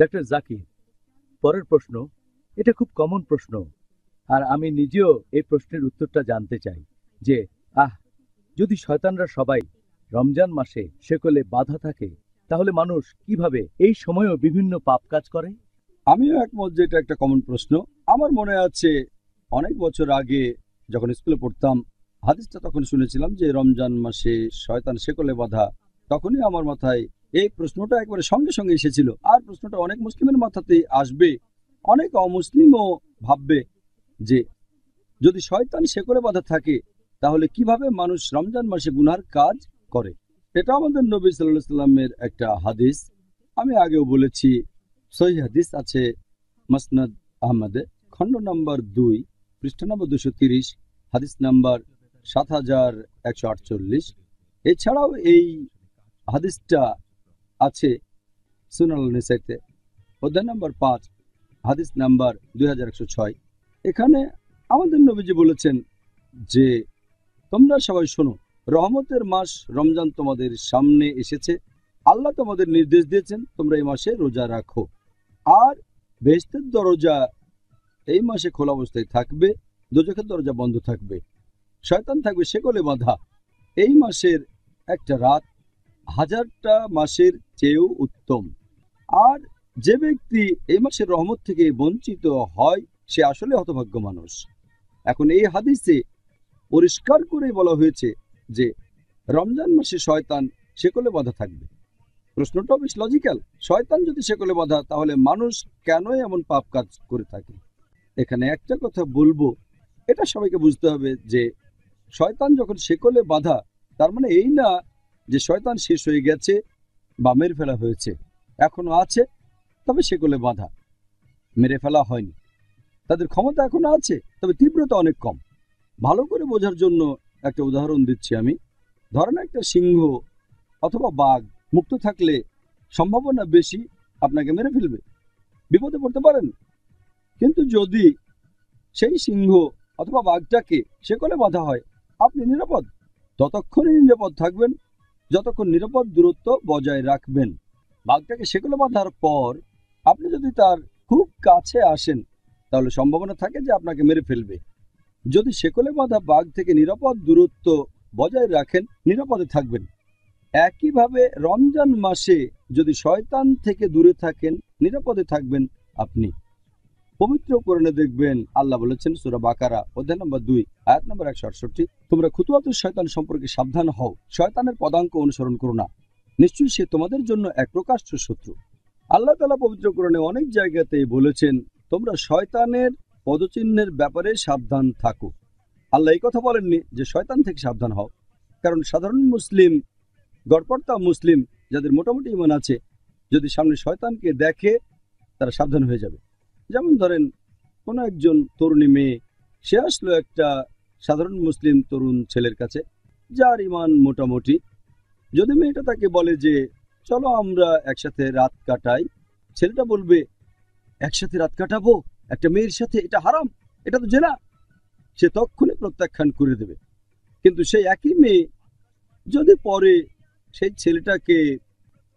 Doctor Zakir পরের প্রশ্ন, এটা খুব কমন প্রশ্ন, আর আমি নিজেও এই প্রশ্নের উত্তরটা জানতে চাই, যে, আহ, যদি শয়তানরা সবাই রমজান মাসে সেকলে বাধা থাকে, তাহলে মানুষ কীভাবে এই সময়ও বিভিন্ন পাপ কাজ করে? আমিও একমত যে এটা একটা কমন প্রশ্ন। আমার মনে আছে, অনেক বছর আগে যখন স্কুলে পড়তাম, হাদিসটা তখন শুনেছিলাম যে রমজান মাসে শয়তান শেকলে বাধা, তখনই আমার মাথায় এই প্রশ্নটা একবারে সঙ্গে সঙ্গে এসেছিল। আর প্রশ্নটা অনেক মুসলিমের মাথাতেই আসবে। অনেক অমুসলিমও ভাববে যে, যদি শয়তান শেকলে বাধা থাকে, তাহলে কীভাবে মানুষ রমজান মাসে গুনার কাজ করে? এটা আমাদের নবী সাল্লাহ সাল্লামের একটা হাদিস। আমি আগেও বলেছি, সহি হাদিস আছে মসনদ আহমদে, খণ্ড নম্বর দুই, পৃষ্ঠ নম্বর দুশো তিরিশ, হাদিস নাম্বার সাত হাজার একশো আটচল্লিশ। এছাড়াও এই হাদিসটা আছে সুনাল নিসাইতে। অধ্যায় নম্বর পাঁচ, হাদিস নাম্বার দুই হাজার একশো ছয়। এখানে আমাদের নবীজি বলেছেন যে, তোমরা সবাই শোনো, রহমতের মাস রমজান তোমাদের সামনে এসেছে, আল্লাহ তোমাদের নির্দেশ দিয়েছেন, তোমরা এই মাসে রোজা রাখো। আর বেহেস্তের দরজা এই মাসে খোলা অবস্থায় থাকবে, দোজখের দরজা বন্ধ থাকবে। শয়তান থাকবে সেকলে বাঁধা। এই মাসের একটা রাত হাজারটা মাসের চেয়েও উত্তম। আর যে ব্যক্তি এই মাসের রহমত থেকে বঞ্চিত হয়, সে আসলে হতভাগ্য মানুষ। এখন এই হাদিসে পরিষ্কার করে বলা হয়েছে যে, রমজান মাসে শয়তান সেকলে বাঁধা থাকবে। প্রশ্নটা বেশ লজিক্যাল শয়তান যদি সেকলে বাঁধা, তাহলে মানুষ কেন এমন পাপ কাজ করে থাকে? এখানে একটা কথা বলব, এটা সবাইকে বুঝতে হবে যে, শয়তান যখন সেকলে বাঁধা, তার মানে এই না যে শয়তান শেষ হয়ে গেছে বা মেরে ফেলা হয়েছে, এখনও আছে, তবে সেকলে বাঁধা। মেরে ফেলা হয়নি। তাদের ক্ষমতা এখনও আছে, তবে তীব্রতা অনেক কম। ভালো করে বোঝার জন্য একটা উদাহরণ দিচ্ছি আমি। ধরেন একটা সিংহ অথবা বাঘ মুক্ত থাকলে সম্ভাবনা বেশি আপনাকে মেরে ফেলবে। বিপদে পড়তে পারেন। কিন্তু যদি সেই সিংহ অথবা বাঘটাকে সেকলে বাধা হয়, আপনি নিরাপদ। ততক্ষণই নিরাপদ থাকবেন। যতক্ষণ নিরাপদ দূরত্ব বজায় রাখবেন। বাঘটাকে সেকলে বাঁধার পর আপনি যদি তার খুব কাছে আসেন, তাহলে সম্ভাবনা থাকে যে আপনাকে মেরে ফেলবে। যদি সেকলে বাঁধা বাঘ থেকে নিরাপদ দূরত্ব বজায় রাখেন, নিরাপদে থাকবেন। একইভাবে রমজান মাসে যদি শয়তান থেকে দূরে থাকেন, নিরাপদে থাকবেন আপনি। পবিত্র কোরণে দেখবেন আল্লাহ বলেছেন সুরা বাকারা, অধ্যায় নম্বর দুই, আয়াত নম্বর একশো আটষট্টি, তোমরা খুতুয়াতুর শয়তান সম্পর্কে সাবধান হও, শয়তানের পদাঙ্ক অনুসরণ করো না। নিশ্চয়ই সে তোমাদের জন্য এক প্রকাশ্য শত্রু। আল্লাহ তালা পবিত্র কোরণে অনেক জায়গাতে বলেছেন, তোমরা শয়তানের পদচিহ্নের ব্যাপারে সাবধান থাকো। আল্লাহ এই কথা বলেননি যে শয়তান থেকে সাবধান হও, কারণ সাধারণ মুসলিম, গড়পড়তা মুসলিম, যাদের মোটামুটি ইমান আছে, যদি সামনে শয়তানকে দেখে, তারা সাবধান হয়ে যাবে। যেমন ধরেন, কোনো একজন তরুণী মেয়ে, সে আসলো একটা সাধারণ মুসলিম তরুণ ছেলের কাছে, যার ইমান মোটামুটি। যদি মেয়েটা তাকে বলে যে, চলো আমরা একসাথে রাত কাটাই ছেলেটা বলবে, একসাথে রাত কাটাবো? একটা মেয়ের সাথে? এটা হারাম, এটা তো জেনা। সে তক্ষণে প্রত্যাখ্যান করে দেবে। কিন্তু সেই একই মেয়ে যদি পরে সেই ছেলেটাকে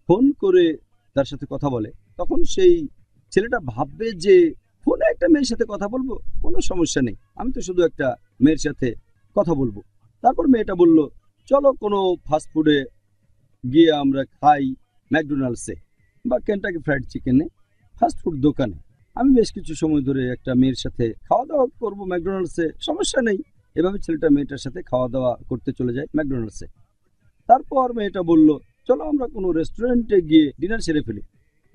ফোন করে তার সাথে কথা বলে, তখন সেই ছেলেটা ভাববে যে ফোনে একটা মেয়ের সাথে কথা বলব, কোনো সমস্যা নেই। আমি তো শুধু একটা মেয়ের সাথে কথা বলব। তারপর মেয়েটা বলল, চলো কোনো ফাস্টফুডে গিয়ে আমরা খাই ম্যাকডোনাল্ডসে বা কেন্টাকি ফ্রাইড চিকেনে ফাস্টফুড দোকানে। আমি বেশ কিছু সময় ধরে একটা মেয়ের সাথে খাওয়া দাওয়া করব ম্যাকডোনাল্ডসে সমস্যা নেই। এভাবে ছেলেটা মেয়েটার সাথে খাওয়া দাওয়া করতে চলে যায় ম্যাকডোনাল্ডসে তারপর মেয়েটা বলল, চলো আমরা কোনো রেস্টুরেন্টে গিয়ে ডিনার সেরে ফেলি।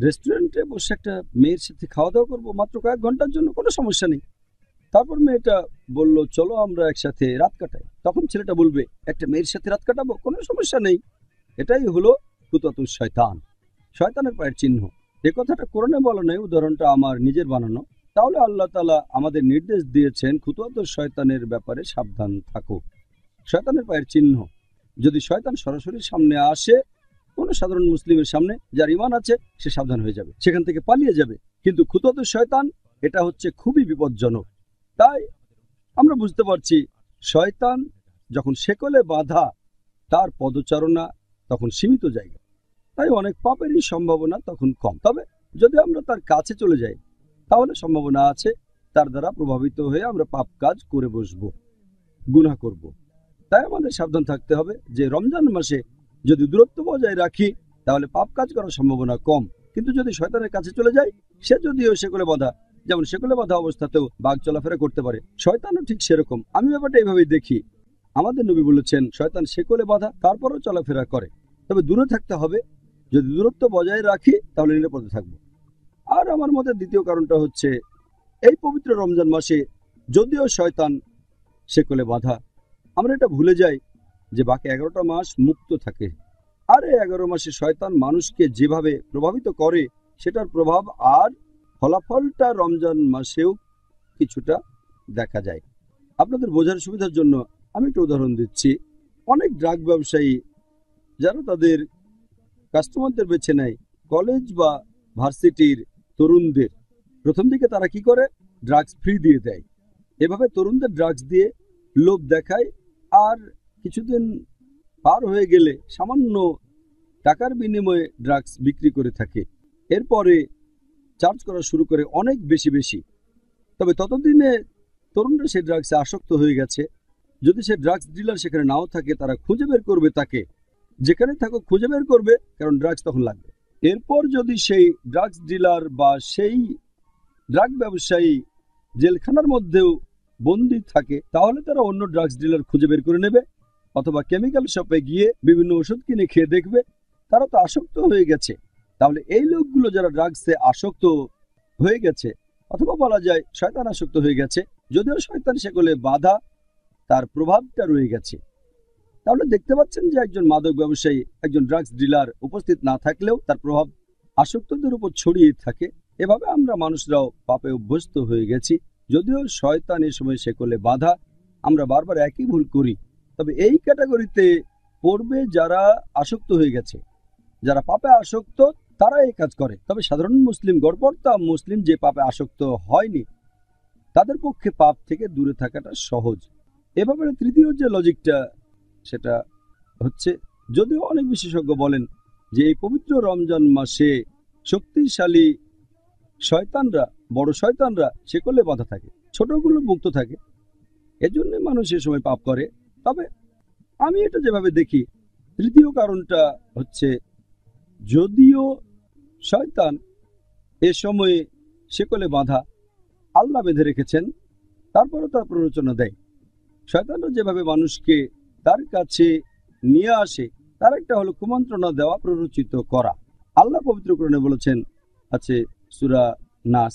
রেস্টুরেন্টে বসে একটা মেয়ের সাথে খাওয়া দাওয়া করব মাত্র কয়েক ঘণ্টার জন্য, কোনো সমস্যা নেই। তারপর মেয়েটা বলল, চলো আমরা একসাথে রাত কাটাই। তখন ছেলেটা বলবে, একটা মেয়ের সাথে রাত কাটাবো? কোনো সমস্যা নেই। এটাই হলো কুততু শয়তান। শয়তানের পায়ের চিহ্ন। এ কথাটা কোরআনে বলা নেই, উদাহরণটা আমার নিজের বানানো। তাহলে আল্লাহ তালা আমাদের নির্দেশ দিয়েছেন খুতুয়াত শয়তানের ব্যাপারে সাবধান থাকো। শয়তানের পায়ের চিহ্ন। যদি শয়তান সরাসরি সামনে আসে কোনো সাধারণ মুসলিমের সামনে যার ইমান আছে, সে সাবধান হয়ে যাবে। সেখান থেকে পালিয়ে যাবে। কিন্তু খুতুয়াত শয়তান, এটা হচ্ছে খুবই বিপজ্জনক। তাই আমরা বুঝতে পারছি, শয়তান যখন সেকলে বাধা, তার পদচারণা তখন সীমিত জায়গা। তাই অনেক পাপেরই সম্ভাবনা তখন কম। তবে যদি আমরা তার কাছে চলে যাই, তাহলে সম্ভাবনা আছে, তার দ্বারা প্রভাবিত হয়ে আমরা পাপ কাজ করে বসব, গুনাহ করব। তাই আমাদের সাবধান থাকতে হবে যে রমজান মাসে যদি দূরত্ব বজায় রাখি, তাহলে পাপ কাজ করার সম্ভাবনা কম। কিন্তু যদি শয়তানের কাছে চলে যায় সে যদিও সেগুলো বাধা, যেমন সেগুলো বাধা অবস্থাতেও বাঘ চলাফেরা করতে পারে। শয়তানও ঠিক সেরকম। আমি ব্যাপারটা এইভাবেই দেখি। আমাদের নবী বলেছেন, শয়তান সেকলে বাধা, তারপরেও চলাফেরা করে। তবে দূরে থাকতে হবে। যদি দূরত্ব বজায় রাখি, তাহলে নিরাপদে থাকব। আর আমার মতে দ্বিতীয় কারণটা হচ্ছে, এই পবিত্র রমজান মাসে যদিও শয়তান সেকলে বাধা, আমরা এটা ভুলে যাই যে বাকি এগারোটা মাস মুক্ত থাকে। আর এই এগারো মাসে শয়তান মানুষকে যেভাবে প্রভাবিত করে, সেটার প্রভাব আর ফলাফলটা রমজান মাসেও কিছুটা দেখা যায়। আপনাদের বোঝার সুবিধার জন্য আমি একটা উদাহরণ দিচ্ছি। অনেক ড্রাগ ব্যবসায়ী, যারা তাদের কাস্টমারদের বেছে নেয় কলেজ বা ভার্সিটির তরুণদের। প্রথম দিকে তারা কি করে? ড্রাগস ফ্রি দিয়ে দেয়। এভাবে তরুণদের ড্রাগস দিয়ে লোভ দেখায় আর কিছুদিন পার হয়ে গেলে সামান্য টাকার বিনিময়ে ড্রাগস বিক্রি করে থাকে। এরপরে চার্জ করা শুরু করে অনেক বেশি বেশি। তবে ততদিনে তরুণরা সেই ড্রাগসে আসক্ত হয়ে গেছে। যদি সে ড্রাগস ডিলার সেখানে নাও থাকে, তারা খুঁজে বের করবে তাকে। যেখানে থাকুক খুঁজে বের করবে, কারণ ড্রাগস তখন লাগবে। এরপর যদি সেই ড্রাগস ডিলার বা সেই ড্রাগ ব্যবসায়ী জেলখানার মধ্যেও বন্দি থাকে, তাহলে তারা অন্য ড্রাগস ডিলার খুঁজে বের করে নেবে। অথবা কেমিক্যাল শপে গিয়ে বিভিন্ন ওষুধ কিনে খেয়ে দেখবে, তারা তো আসক্ত হয়ে গেছে। তাহলে এই লোকগুলো যারা ড্রাগসে আসক্ত হয়ে গেছে, অথবা বলা যায় শয়তান আসক্ত হয়ে গেছে, যদিও শয়তান সেগুলো বাধা, তার প্রভাবটা রয়ে গেছে। তাহলে দেখতে পাচ্ছেন যে একজন মাদক ব্যবসায়ী, একজন ড্রাগস ডিলার উপস্থিত না থাকলেও তার প্রভাব আসক্তদের উপর ছড়িয়ে থাকে। এভাবে আমরা মানুষরাও পাপে অভ্যস্ত হয়ে গেছি, যদিও শয়তান এ সময় সেকলে বাধা, আমরা বারবার একই ভুল করি। তবে এই ক্যাটাগরিতে পড়বে যারা আসক্ত হয়ে গেছে। যারা পাপে আসক্ত তারা এই কাজ করে। তবে সাধারণ মুসলিম গড়পড়তা, মুসলিম যে পাপে আসক্ত হয়নি, তাদের পক্ষে পাপ থেকে দূরে থাকাটা সহজ। এ ব্যাপারে তৃতীয় যে লজিকটা, সেটা হচ্ছে, যদিও অনেক বিশেষজ্ঞ বলেন যে এই পবিত্র রমজান মাসে শক্তিশালী শয়তানরা, বড় শয়তানরা, সেকলে বাধা থাকে, ছোটগুলো মুক্ত থাকে। এজন্য মানুষ এ সময় পাপ করে। তবে আমি এটা যেভাবে দেখি, তৃতীয় কারণটা হচ্ছে যদিও শয়তান এ সময়ে সেকলে বাঁধা আল্লাহ বেঁধে রেখেছেন, তারপরও তার প্ররোচনা দেয়। শয়তানরা যেভাবে মানুষকে তার কাছে নিয়ে আসে, তার একটা হলো কুমন্ত্রণা দেওয়া, প্ররোচিত করা। আল্লাহ পবিত্র করণে বলেছেন, আছে সুরা নাস,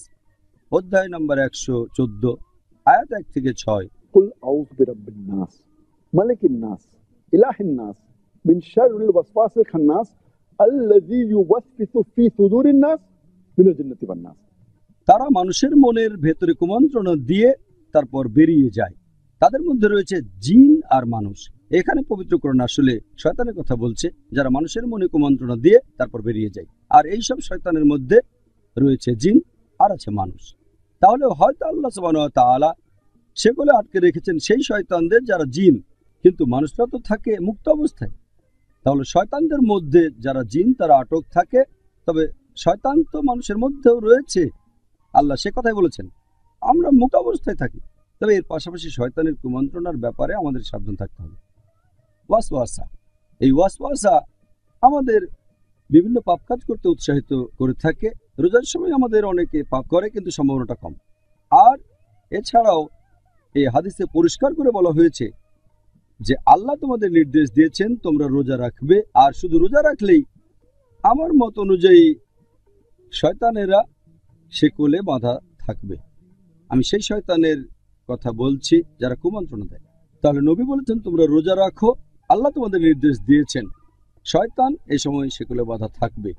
অধ্যায় নম্বর একশো চোদ্দ, আয়াত এক থেকে ছয়। মালিকিন নাস ইলাহিন নাস মিন শারুল ওয়াসওয়াসিল খান্নাস আল্লাযী ইউওয়াসওয়িসু ফী সুদুরিন নাস মিনাল জিন্নাতি ওয়ান নাস তারা মানুষের মনের ভেতরে কুমন্ত্রণা দিয়ে তারপর বেরিয়ে যায়। তাদের মধ্যে রয়েছে জিন আর মানুষ। এখানে পবিত্র কোরআন আসলে শয়তানের কথা বলছে, যারা মানুষের মনে কুমন্ত্রণা দিয়ে তারপর বেরিয়ে যায়। আর এই সব শয়তানের মধ্যে রয়েছে জিন আর আছে মানুষ। তাহলে হয়তো আল্লাহ সুবাহ তাআলা সেগুলো আটকে রেখেছেন সেই শয়তানদের যারা জিন। কিন্তু মানুষরা তো থাকে মুক্ত অবস্থায়। তাহলে শয়তানদের মধ্যে যারা জিন, তারা আটক থাকে। তবে শয়তান তো মানুষের মধ্যেও রয়েছে। আল্লাহ সে কথাই বলেছেন, আমরা মুক্ত অবস্থায় থাকি। তবে এর পাশাপাশি শয়তানের কুমন্ত্রণার ব্যাপারে আমাদের সাবধান থাকতে হবে। ওয়াসওয়াসা, এই ওয়াসওয়াসা আমাদের বিভিন্ন পাপ কাজ করতে উৎসাহিত করে থাকে। রোজার সময় আমাদের অনেকে পাপ করে, কিন্তু সম্ভাবনাটা কম। আর এছাড়াও এই হাদিসে পরিষ্কার করে বলা হয়েছে যে আল্লাহ তোমাদের নির্দেশ দিয়েছেন, তোমরা রোজা রাখবে, আর শুধু রোজা রাখলেই। আমার মত অনুযায়ী শয়তানেরা সে কোলে বাঁধা থাকবে। আমি সেই শয়তানের কথা বলছি, যারা কুমন্ত্রণা দেয়। তাহলে নবী বলেছেন, তোমরা রোজা রাখো, আল্লাহ তোমাদের নির্দেশ দিয়েছেন। শয়তান এই সময় সেগুলো বাধা থাকবে।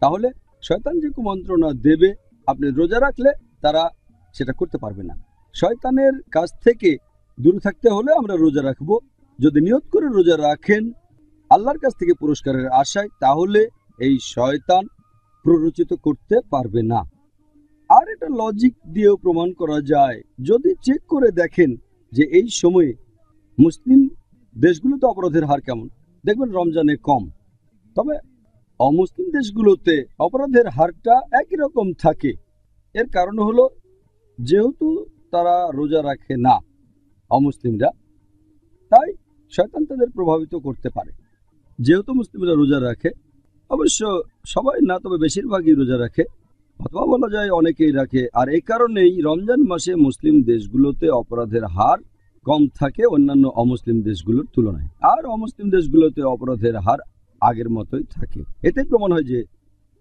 তাহলে শয়তান যে কুমন্ত্রণা দেবে, আপনি রোজা রাখলে তারা সেটা করতে পারবে না। শয়তানের কাছ থেকে দূরে থাকতে হলে আমরা রোজা রাখব যদি নিয়ত করে রোজা রাখেন আল্লাহর কাছ থেকে পুরস্কারের আশায়, তাহলে এই শয়তান প্ররোচিত করতে পারবে না। আর এটা লজিক দিয়েও প্রমাণ করা যায়। যদি চেক করে দেখেন যে এই সময়ে মুসলিম দেশগুলোতে অপরাধের হার কেমন, দেখবেন রমজানে কম। তবে অমুসলিম দেশগুলোতে অপরাধের হারটা একই রকম থাকে। এর কারণ হলো যেহেতু তারা রোজা রাখে না অমুসলিমরা, তাই শয়তান তাদের প্রভাবিত করতে পারে। যেহেতু মুসলিমরা রোজা রাখে, অবশ্য সবাই না, তবে বেশিরভাগই রোজা রাখে। অথবা বলা যায় অনেকেই রাখে। আর এই কারণেই রমজান মাসে মুসলিম দেশগুলোতে অপরাধের হার কম থাকে অন্যান্য অমুসলিম দেশগুলোর তুলনায়। আর অমুসলিম দেশগুলোতে অপরাধের হার আগের মতোই থাকে। এতেই প্রমাণ হয় যে,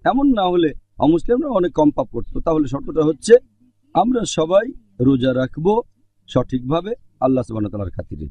এমন না হলে অমুসলিমরা অনেক কম পাপ করতো। তাহলে শর্তটা হচ্ছে, আমরা সবাই রোজা রাখব সঠিকভাবে আল্লাহ সুবাহ তালার খাতিরে।